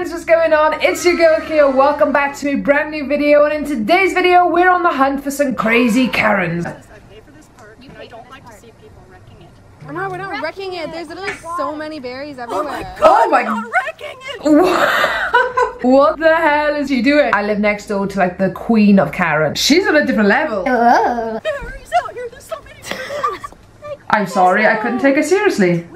Karens, what's going on? It's your girl here. Welcome back to a brand new video. And in today's video, we're on the hunt for some crazy Karens. I pay for this park, and I don't like to see people wrecking it. Not, we're not wrecking it. There's literally so many berries everywhere. Oh my Not wrecking it! What the hell is she doing? I live next door to like the queen of Karen. She's on a different level. Berries out here, there's so many berries! I'm sorry, I couldn't take her seriously.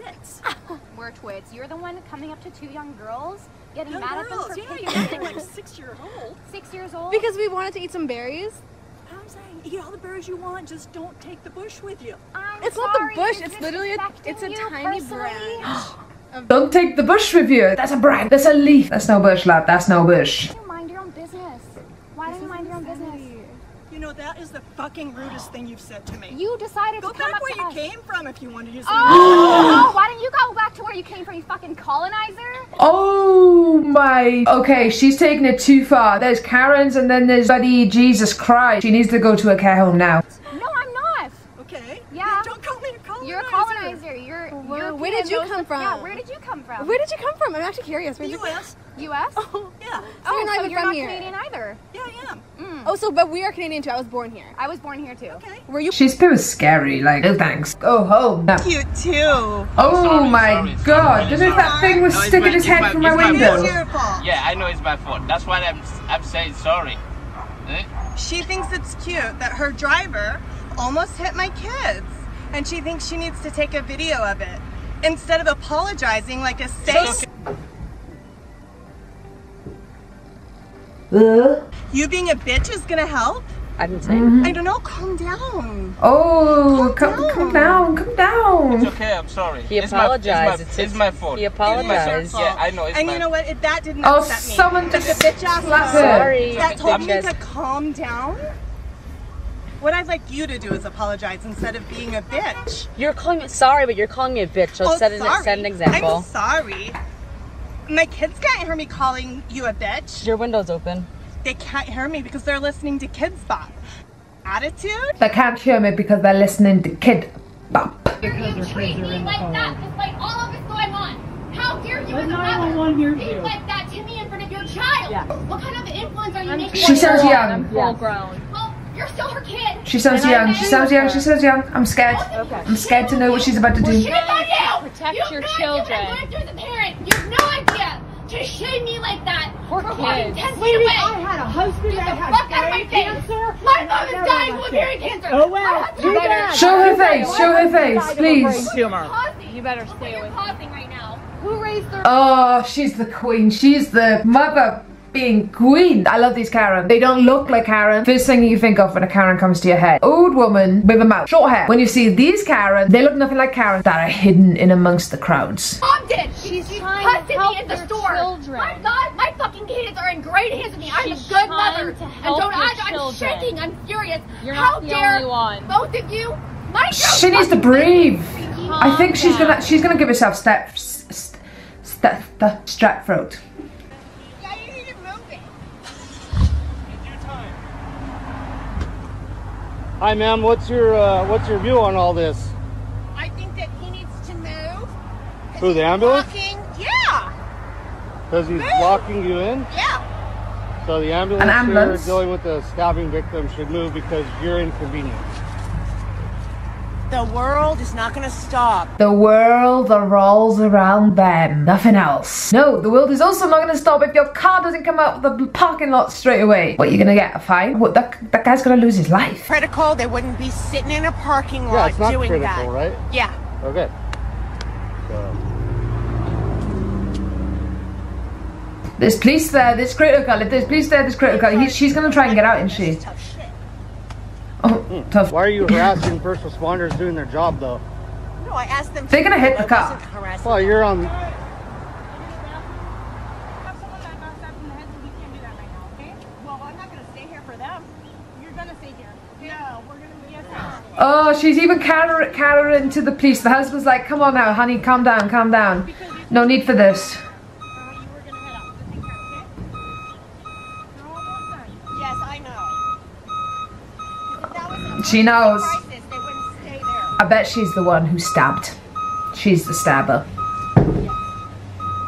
We're twits. You're the one coming up to two young girls, getting Young mad girls, at them yeah, for you're picking acting like six years old. Six years old. Because we wanted to eat some berries. I'm saying, eat all the berries you want, just don't take the bush with you. I'm It's not the bush, it's literally a- it's a tiny branch. Don't take the bush with you. That's a branch. That's a leaf. That's no bush, lad. That's no bush. You mind your own business. Why don't you mind your own business? You know, that is the fucking rudest thing you've said to me. You decided Go to come back up where to you us. came from if you want to use Oh, oh why don't you go back to where you came from, you fucking colonizer? Oh my. Okay, she's taking it too far. There's Karens and then there's Buddy Jesus Christ. She needs to go to a care home now. No, I'm not. Okay? Yeah. Don't call me a colonizer. You're a colonizer. You're. Where- European where did you come from? Yeah, where did you come from? Where did you come from? I'm actually curious. Where did you U.S. U.S. Oh, Yeah. Oh, you're not so even you're from not here. Canadian either. Yeah, I am. Mm. Oh, so but we are Canadian too. I was born here. I was born here too. Okay. Were you? She's too scary. Like, no thanks. Go home. No. Cute too. Oh Sorry, my sorry, sorry, god. really Don't know if that thing was No, sticking my- his head my- through my my window. It's your fault. Yeah, I know it's my fault. That's why I'm I'm saying sorry. Eh? She thinks it's cute that her driver almost hit my kids, and she thinks she needs to take a video of it instead of apologizing like a saint. You being a bitch is gonna help? I didn't say Mm-hmm. I don't know. Calm down. Oh, Calm come, come down. down, come down. It's okay. I'm sorry. He it's apologized. My, It's it's, my, his- it's my fault. he It's apologized. fault. Yeah, I know. It's and my you know what? It, that didn't Oh, upset me. someone But just the bitch ass slap her her. Sorry. that told me Because- to calm down. What I'd like you to do is apologize instead of being a bitch. You're calling me sorry, but you're calling me a bitch. So Oh, set, an, set an example. I'm sorry. My kids can't hear me calling you a bitch. Your window's open. They can't hear me because they're listening to Kidz Bop. Attitude? They can't hear me because they're listening to Kid Bop. you treat me like that despite all of this going on? How dare you as a mother speak like that to me in front of your child? What kind of influence are you making? She on sounds your- young. Full grown. Well, you're still her kid. She sounds young. She sounds young. She sounds young. I'm scared. Okay. I'm scared to know what she's about to do. Shame on you! Protect you your children. Idea what I'm going through as a parent. You have no idea to shame me like that Poor for walking kids. 10 feet away. I had a husband Get that the had fuck out of my face. cancer. My mom is dying had with that. ovarian cancer. Oh, My wow. You is better- dying. Show her face. Show her face, please. Tumor. You better Look what stay you're away. causing right now. Who raised their? Oh, she's the queen. She's the mother being queen. I love these Karen. They don't look like Karen. First thing you think of when a Karen comes to your head. Old woman with a mouth. Short hair. When you see these Karen, they look nothing like Karen that are hidden in amongst the crowds. Mom did. She's She trying to busted help me at the store. children. My God, my fucking kids are in great hands with me. I'm She's a good mother. to and don't your I, I'm children. shaking. I'm furious. You're How not the dare only one. both of you? Mind your She needs to breathe. I think she's down. gonna she's gonna give herself step st- st- st- strep throat. Yeah, you need to move it. Hi, ma'am. What's your uh, what's your view on all this? I think that he needs to move. Who, the ambulance? Walking. Yeah, Because he's locking you in. yeah. So the ambulance, ambulance? here dealing with the stabbing victim should move because you're inconvenienced. The world is not going to stop. The world rolls around them, nothing else. No, the world is also not gonna stop if your car doesn't come out of the parking lot straight away. What, you're gonna get a fine? What, that, that guy's gonna lose his life. Critical, they wouldn't be sitting in a parking lot Yeah, lot it's not doing critical, that. right? Yeah. Okay. So, There's police there, there's critical. If there's police there, there's critical. He, she's gonna try and get out, isn't she? Oh, tough. why are you harassing first responders doing their job, though? No, I asked them. They're gonna hit the I car. Well, you're on. Well, I'm not going to stay here for them. You're going to stay here. No, we're going to, yes, ma'am. Oh, she's even carrying carrying to the police. The husband's like, come on now, honey, calm down, calm down. No need for this. Yes, I know. If that was a She knows. crisis, they wouldn't stay there. I bet she's the one who stabbed. She's the stabber.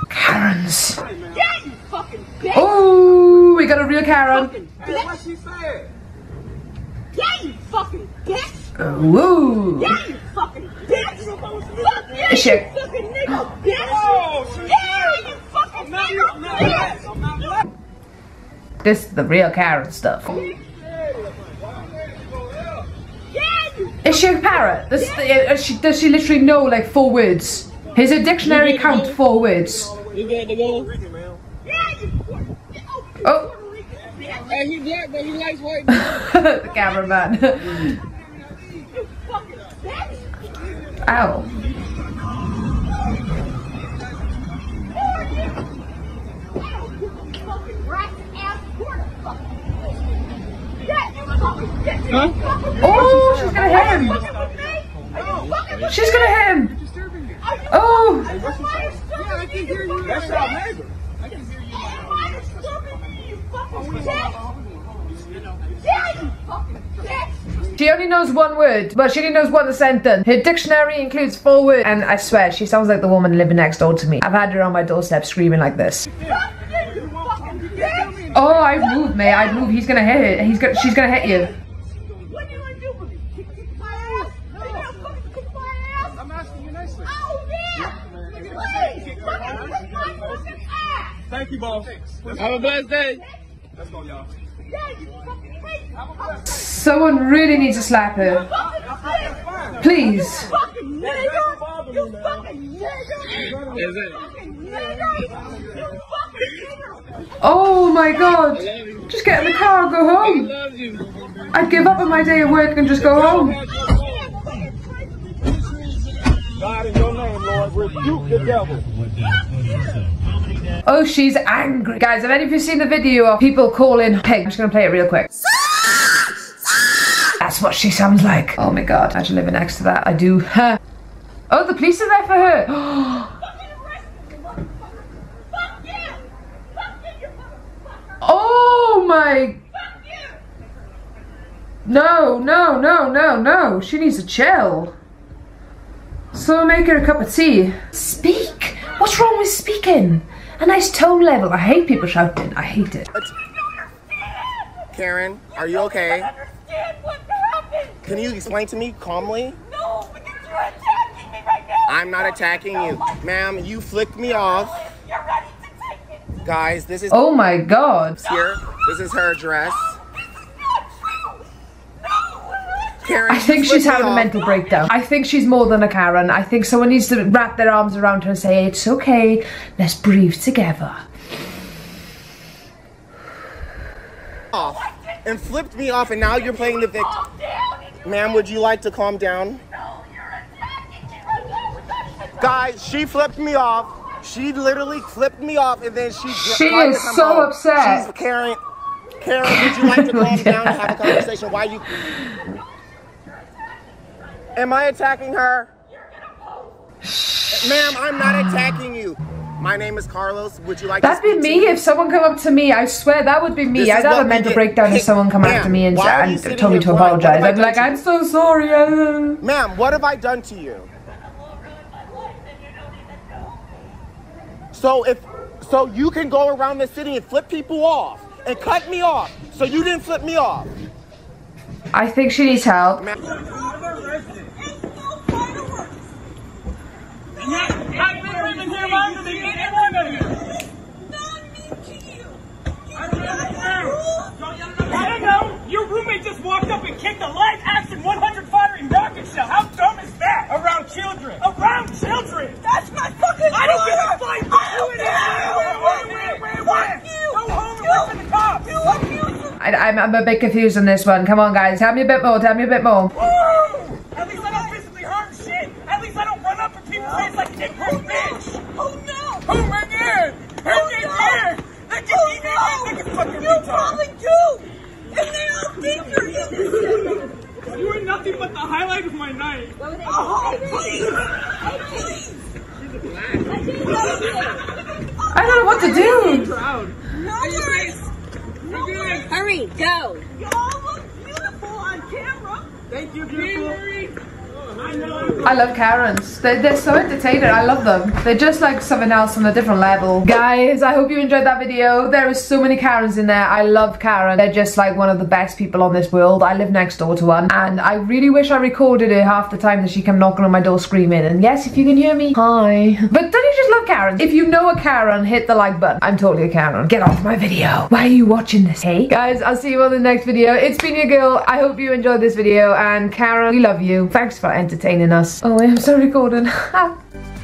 Karens. Yeah, you we got a real Karen. Hey, what she said? Yeah, you fucking bitch! Woo. Yeah, you fucking bitch! Fuck you, she- you fucking nigga, bitch! Oh, yeah, you fucking I'm not, nigga, I'm not bitch! black. I'm not. This is the real Karen stuff. Yeah, you Is she a parrot? Does, uh, she, does she literally know like four words? Is her dictionary count four words? You good to go? yeah, you fucking Oh, Hey, he black, but he likes white. the cameraman. you fucking bitch! Ow. Fucking Huh? Oh, she's gonna hit him. fucking with me? Are you She's gonna hit him. Oh. fucking with my Yeah, I can hear you. That's our neighbor. I can hear you. Am I you, you fucking you fucking! She only knows one word, but she only knows one sentence. Her dictionary includes four words, and I swear she sounds like the woman living next door to me. I've had her on my doorstep screaming like this. Fuck you, you fucking bitch! Oh, I'd move, mate. I'd move. He's gonna hit. It. He's gonna. She's gonna hit you. What you gonna do with me? Kick, kick my ass? Are you gonna kick my ass? I'm asking you nicely. Oh, yeah! Please, fucking kick my fucking ass! Thank you, boss. Have a blessed day. Let's go, y'all. Yeah, you fucking hate Someone really needs to slap her. Please. You fucking nigger! Is it? fucking nigger! You fucking nigger! Oh my god. Just get in the car and go home. I'd give up on my day of work and just go home. God, in your name, Lord, rebuke the devil. Oh, she's angry. Guys, have any of you seen the video of people calling pig? I'm just gonna play it real quick. That's what she sounds like. Oh my god, imagine living next to that. I do. Oh, the police are there for her. Oh, Fuck you! Fuck you, you motherfucker! Oh my. No, no, no, no, no. She needs to chill. So make her a cup of tea. Speak. What's wrong with speaking? A nice tone level. I hate people shouting. I hate it. Karen, are you okay? Understand what happened? Can you explain to me calmly? No, because you're attacking me right now! I'm not attacking you. Ma'am, you flicked me off. You're ready to take it! Guys, this is Oh my god. here. This is her address. This not true! No! Karen, I think she's flicked me having a mental breakdown. I think she's more than a Karen. I think someone needs to wrap their arms around her and say, It's okay, let's breathe together. off and flipped me off, and now you're playing the victim. Ma'am, would you like to calm down? Guys, she flipped me off. She literally flipped me off, and then she She tried to is so home. upset. She's Karen. Karen, would you like to calm down and have a conversation? Why you? Am I attacking her? Ma'am, I'm not attacking you. My name is Carlos. Would you like That'd to be me if someone come up to me. I swear that would be me. I'd have a mental breakdown if someone come after me and, and told me to? Apologize. I I'd be like, I'm so sorry. uh." Ma'am, what have I done to you? So if so you can go around the city and flip people off and cut me off. So you didn't flip me off. I think she needs help. I've been living here longer than any one of you. I don't know. Your roommate just walked up and kicked a live action 100 firing rocket shell. How dumb is that? Around children. Around children. That's my fucking I don't give a fuck. Who it is. Where, where, where, where? Go home and wait for the cops. You abuse I, I'm, I'm a bit confused on this one. Come on, guys. Tell me a bit more. Tell me a bit more. Woo! At least I don't physically harm shit. At least I don't run up in people's face like a dick oh, bitch. Oh no! Oh my god! Oh no! Look at me, man! Look at fucking You probably do! And they all think you're innocent! You were nothing but the highlight of my night. Oh, please! Oh, I don't know what to do. Proud. No worries! No worries! Hurry, go. You all look beautiful on camera! Thank you, beautiful. I love Karens. They're, they're so entertaining. I love them. They're just like something else on a different level. Guys, I hope you enjoyed that video. There is so many Karens in there. I love Karen. They're just like one of the best people on this world. I live next door to one. And I really wish I recorded it half the time that she came knocking on my door screaming. And yes, if you can hear me, hi. But don't you just love Karen? If you know a Karen, hit the like button. I'm totally a Karen. Get off my video. Why are you watching this, hey? Guys, I'll see you on the next video. It's been your girl. I hope you enjoyed this video. And Karen, we love you. Thanks for entertaining us. Oh, I'm still recording.